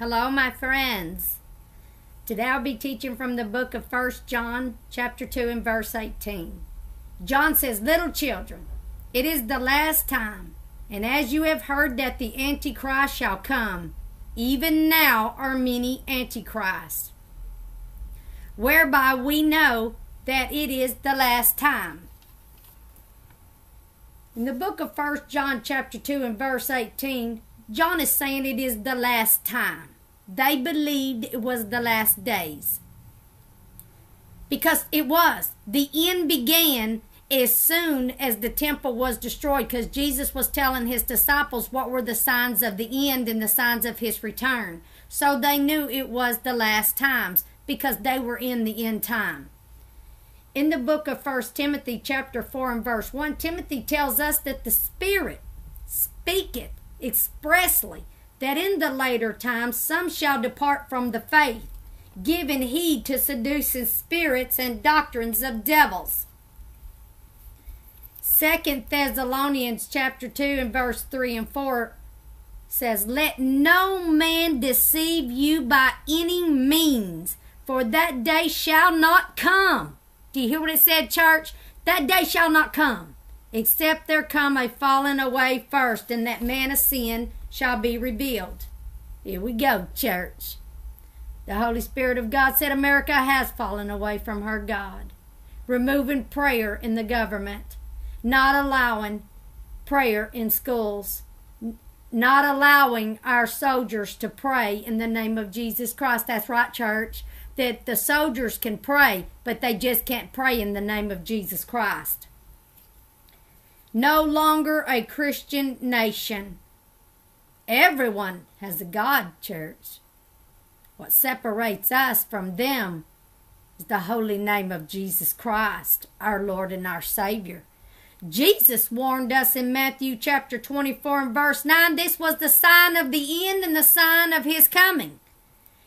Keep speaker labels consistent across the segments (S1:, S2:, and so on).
S1: Hello, my friends. Today I'll be teaching from the book of First John, chapter 2, and verse 18. John says, Little children, it is the last time, and as you have heard that the Antichrist shall come, even now are many Antichrists, whereby we know that it is the last time. In the book of First John chapter 2 and verse 18, John is saying it is the last time. They believed it was the last days. Because it was. The end began as soon as the temple was destroyed because Jesus was telling his disciples what were the signs of the end and the signs of his return. So they knew it was the last times because they were in the end time. In the book of First Timothy chapter 4 and verse 1, Timothy tells us that the Spirit speaketh expressly that in the later times some shall depart from the faith, giving heed to seducing spirits and doctrines of devils. Second Thessalonians chapter 2 and verse 3 and 4 says, Let no man deceive you by any means, for that day shall not come. Do you hear what it said, church? That day shall not come except there come a falling away first, and that man of sin shall be revealed. Here we go, church. The Holy Spirit of God said America has fallen away from her God, removing prayer in the government, not allowing prayer in schools, not allowing our soldiers to pray in the name of Jesus Christ. That's right, church. That the soldiers can pray, but they just can't pray in the name of Jesus Christ no longer a Christian nation. Everyone has a God, church. What separates us from them is the holy name of Jesus Christ, our Lord and our Savior. Jesus warned us in Matthew chapter 24 and verse 9 this was the sign of the end and the sign of his coming.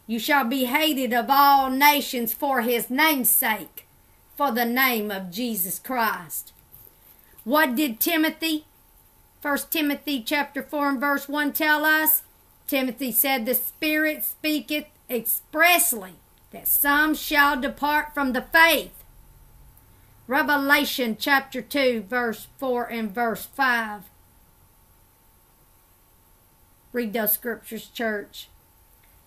S1: You shall be hated of all nations for his name's sake, for the name of Jesus Christ. What did Timothy, First Timothy chapter 4 and verse 1 tell us? Timothy said, The Spirit speaketh expressly that some shall depart from the faith. Revelation chapter 2, verse 4 and verse 5. Read those scriptures, church.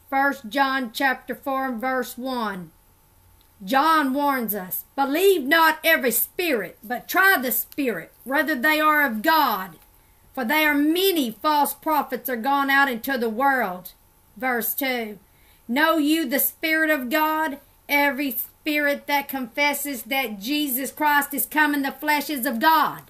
S1: First John chapter 4 and verse 1. John warns us Believe not every spirit, but try the spirit, whether they are of God. For there are many false prophets are gone out into the world. Verse 2 Know you the Spirit of God? Every spirit that confesses that Jesus Christ is come in the flesh is of God.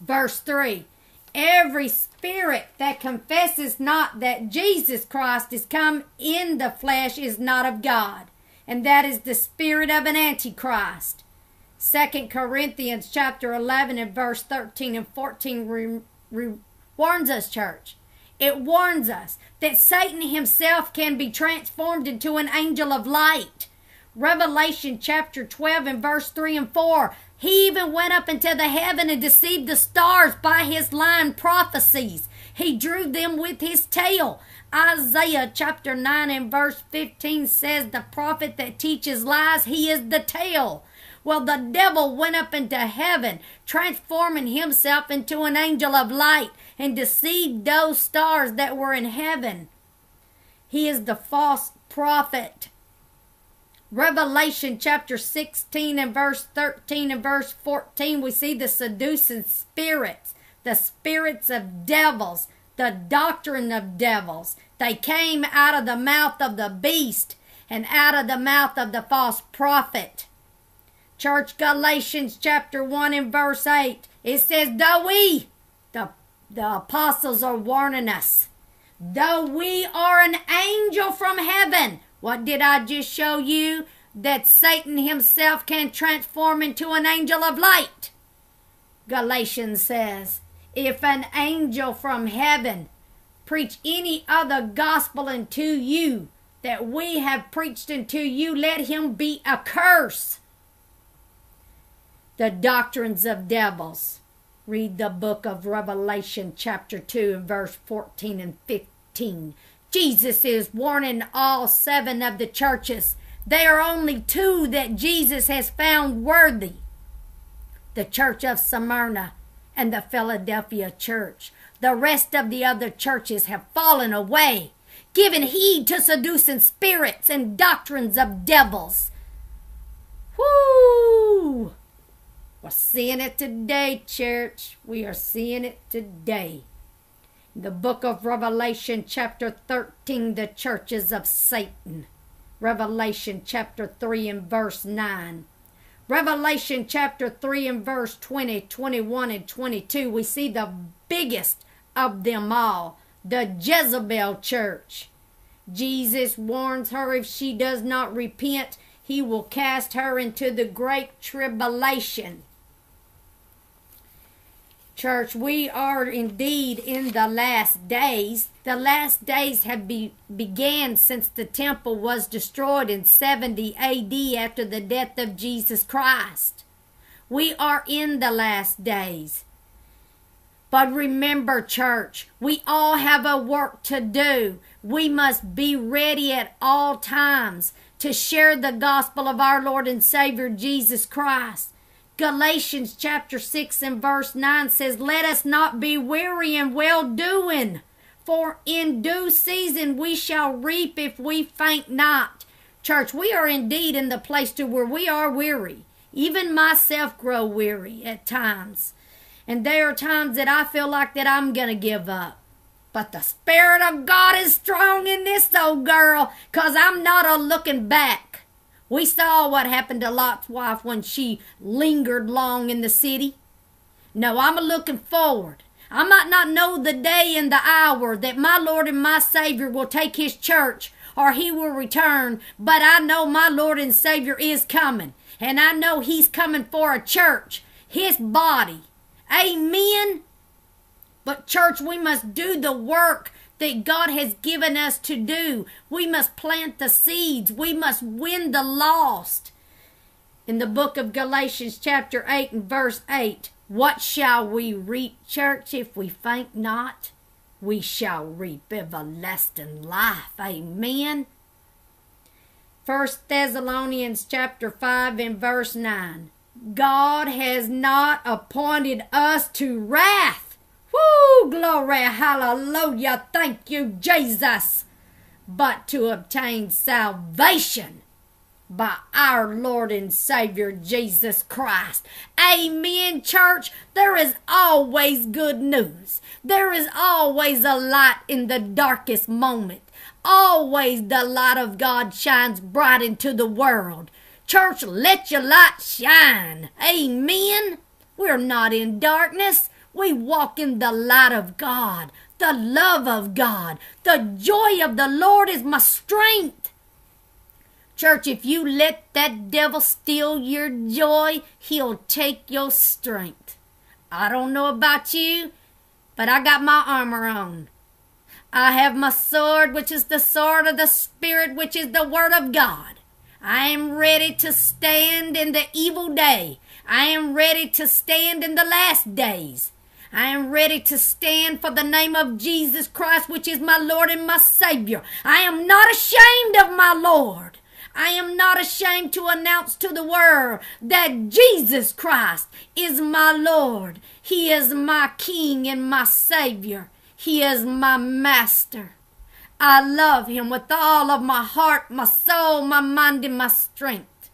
S1: Verse 3 Every spirit that confesses not that Jesus Christ is come in the flesh is not of God and that is the spirit of an antichrist. Second Corinthians chapter 11 and verse 13 and 14 re, re, warns us, church. It warns us that Satan himself can be transformed into an angel of light. Revelation chapter 12 and verse 3 and 4. He even went up into the heaven and deceived the stars by his lying prophecies. He drew them with his tail. Isaiah chapter 9 and verse 15 says, The prophet that teaches lies, he is the tail. Well, the devil went up into heaven, transforming himself into an angel of light, and deceived those stars that were in heaven. He is the false prophet. Revelation chapter 16 and verse 13 and verse 14, we see the seducing spirits, the spirits of devils, the doctrine of devils. They came out of the mouth of the beast and out of the mouth of the false prophet. Church Galatians chapter 1 and verse 8. It says, Though we, the, the apostles are warning us, though we are an angel from heaven, what did I just show you? That Satan himself can transform into an angel of light. Galatians says, if an angel from heaven preach any other gospel unto you that we have preached unto you, let him be accursed. The doctrines of devils. Read the book of Revelation, chapter 2, and verse 14 and 15. Jesus is warning all seven of the churches. There are only two that Jesus has found worthy the church of Smyrna and the Philadelphia church. The rest of the other churches have fallen away, giving heed to seducing spirits and doctrines of devils. Whoo! We're seeing it today, church. We are seeing it today. The book of Revelation, chapter 13, the churches of Satan. Revelation chapter 3 and verse 9. Revelation chapter 3 and verse 20, 21, and 22, we see the biggest of them all, the Jezebel church. Jesus warns her if she does not repent, he will cast her into the great tribulation. Church, we are indeed in the last days. The last days have be, began since the temple was destroyed in 70 AD after the death of Jesus Christ. We are in the last days. But remember, church, we all have a work to do. We must be ready at all times to share the gospel of our Lord and Savior Jesus Christ. Galatians chapter 6 and verse 9 says, Let us not be weary in well doing, for in due season we shall reap if we faint not. Church, we are indeed in the place to where we are weary. Even myself grow weary at times. And there are times that I feel like that I'm going to give up. But the Spirit of God is strong in this old girl, cause I'm not a looking back. We saw what happened to Lot's wife when she lingered long in the city. No, I'm a looking forward. I might not know the day and the hour that my Lord and my Savior will take his church or he will return, but I know my Lord and Savior is coming. And I know he's coming for a church, his body. Amen. But, church, we must do the work that God has given us to do. We must plant the seeds. We must win the lost. In the book of Galatians, chapter 8 and verse 8, what shall we reap, church, if we faint not? We shall reap everlasting life. Amen. First Thessalonians chapter 5 and verse 9. God has not appointed us to wrath Woo! Glory, hallelujah. Thank you, Jesus. But to obtain salvation by our Lord and Savior Jesus Christ. Amen, church. There is always good news. There is always a light in the darkest moment. Always the light of God shines bright into the world. Church, let your light shine. Amen. We're not in darkness. We walk in the light of God, the love of God. The joy of the Lord is my strength. Church, if you let that devil steal your joy, he'll take your strength. I don't know about you, but I got my armor on. I have my sword, which is the sword of the Spirit, which is the Word of God. I am ready to stand in the evil day. I am ready to stand in the last days. I am ready to stand for the name of Jesus Christ, which is my Lord and my Savior. I am not ashamed of my Lord. I am not ashamed to announce to the world that Jesus Christ is my Lord. He is my King and my Savior. He is my Master. I love Him with all of my heart, my soul, my mind, and my strength.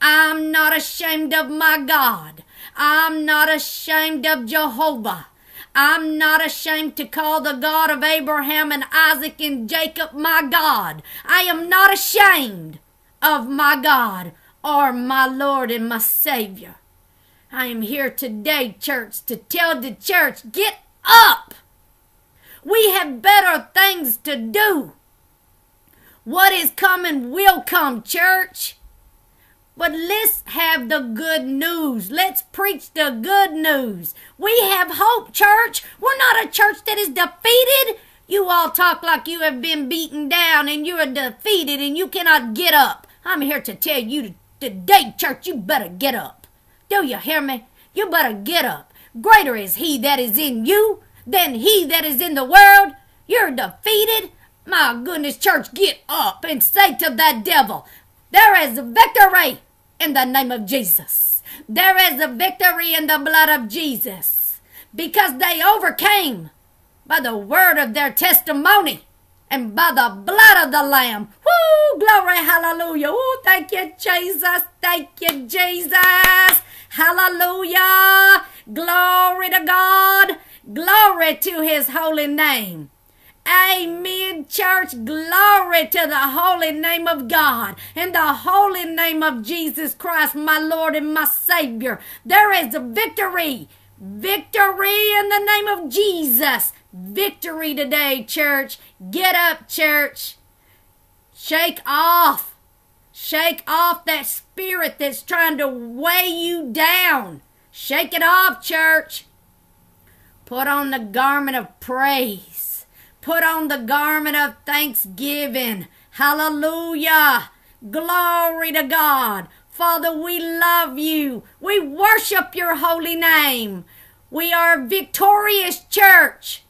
S1: I'm not ashamed of my God. I'm not ashamed of Jehovah. I'm not ashamed to call the God of Abraham and Isaac and Jacob my God. I am not ashamed of my God or my Lord and my Savior. I am here today, church, to tell the church, get up. We have better things to do. What is coming will come, church. But let's have the good news. Let's preach the good news. We have hope, church. We're not a church that is defeated. You all talk like you have been beaten down and you are defeated and you cannot get up. I'm here to tell you today, church, you better get up. Do you hear me? You better get up. Greater is he that is in you than he that is in the world. You're defeated. My goodness, church, get up and say to that devil, There is victory in the name of Jesus. There is a victory in the blood of Jesus because they overcame by the word of their testimony and by the blood of the Lamb. Woo! Glory, hallelujah. Woo! Thank you, Jesus. Thank you, Jesus. Hallelujah. Glory to God. Glory to his holy name. Amen, church. Glory to the holy name of God in the holy name of Jesus Christ, my Lord and my Savior. There is a victory. Victory in the name of Jesus. Victory today, church. Get up, church. Shake off. Shake off that spirit that's trying to weigh you down. Shake it off, church. Put on the garment of praise. Put on the garment of thanksgiving. Hallelujah. Glory to God. Father, we love you. We worship your holy name. We are a victorious church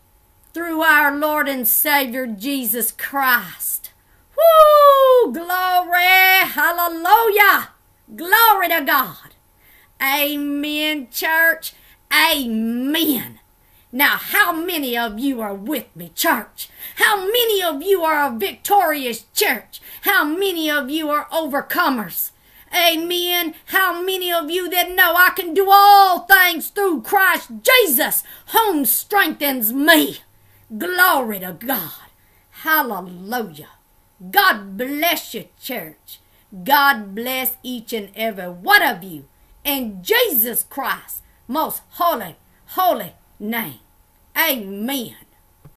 S1: through our Lord and Savior Jesus Christ. Woo! Glory! Hallelujah! Glory to God. Amen, church. Amen. Now, how many of you are with me, church? How many of you are a victorious church? How many of you are overcomers? Amen. How many of you that know I can do all things through Christ Jesus, whom strengthens me? Glory to God. Hallelujah. God bless you, church. God bless each and every one of you. In Jesus Christ, most holy, holy name. Amen.